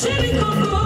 Sherry Coco.